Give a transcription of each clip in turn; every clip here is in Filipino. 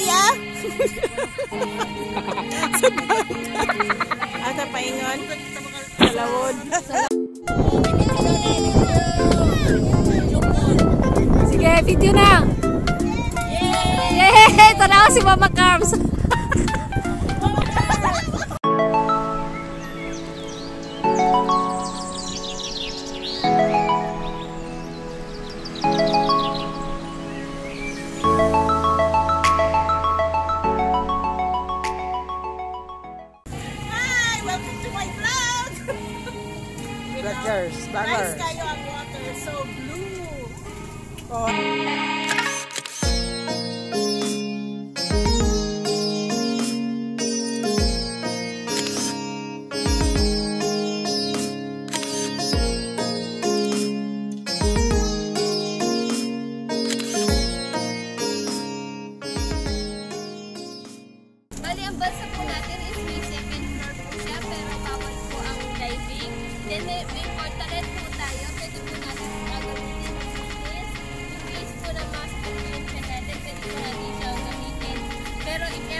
kuya? Ata paingon. Salawod. Sige, video na. Yay! Yay! Tanaw si Mama Carms. Nice kayo ang water. So blue. Oh.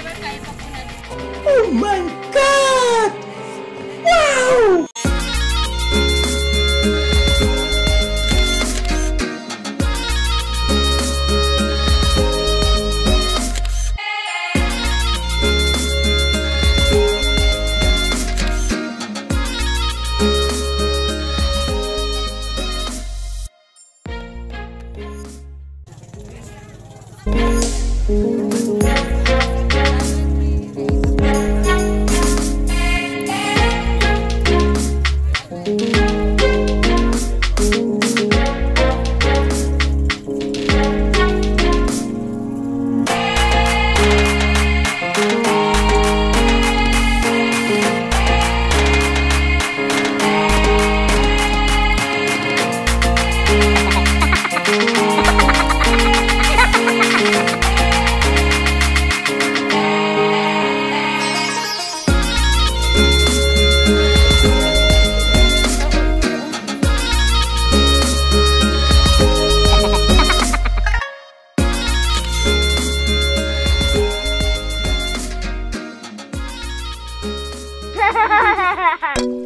Oh my God! 哈哈哈哈哈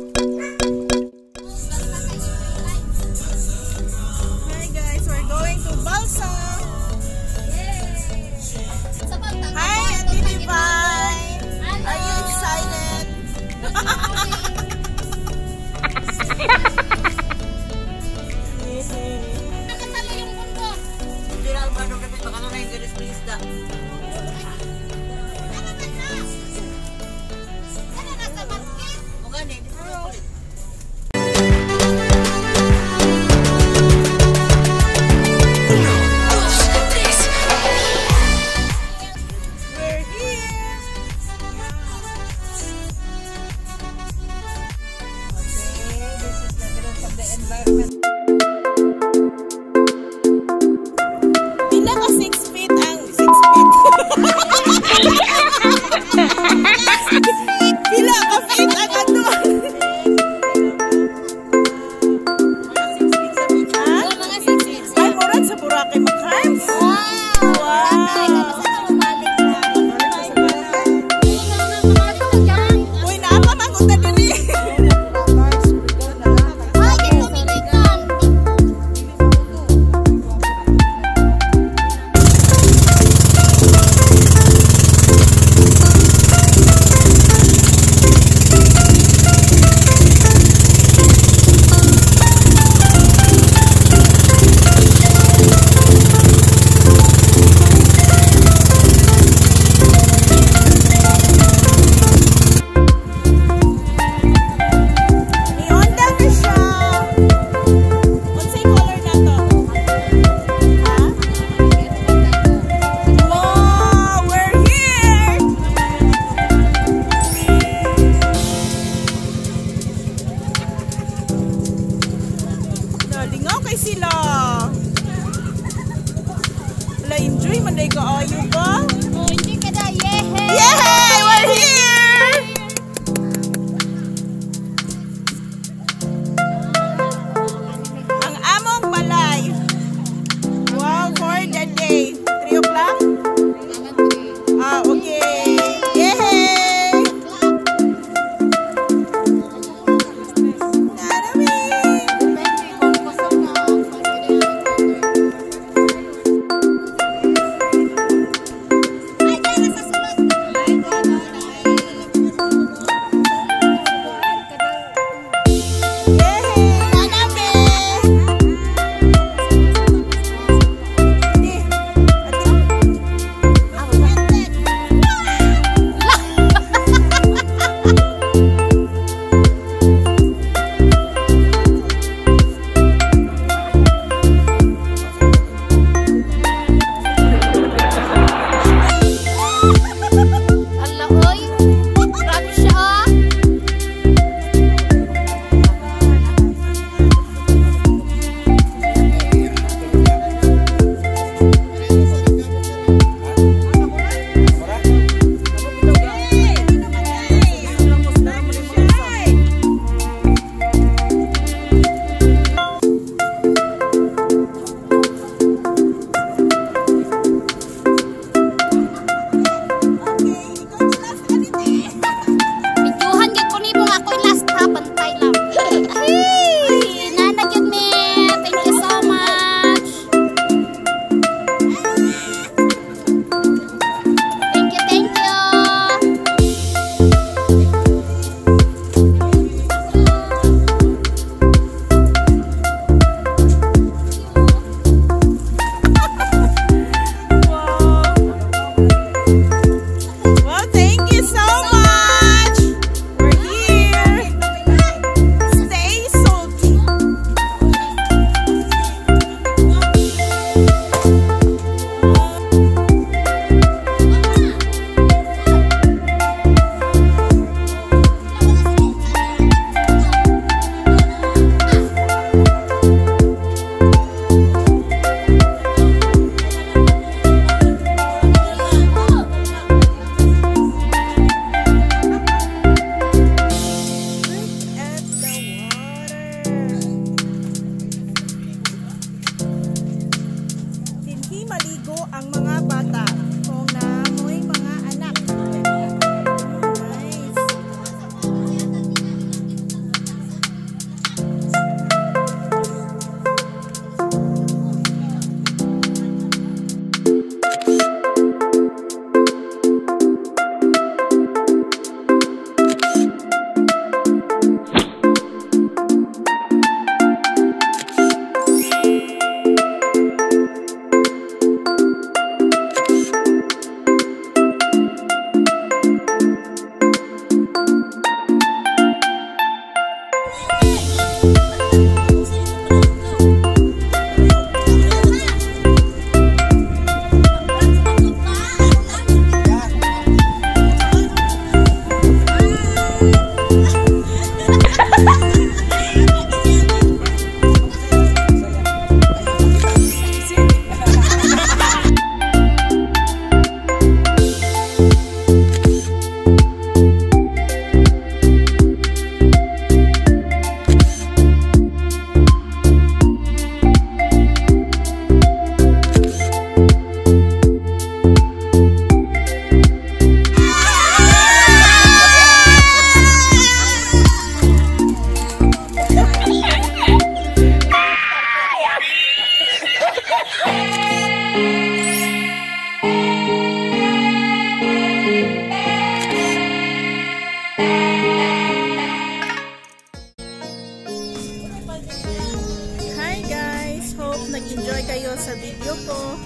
nag-enjoy kayo sa video ko.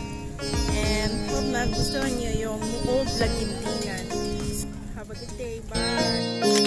And hope nagustuhan niyo yung old Lagintingan. Have a good day. Bye!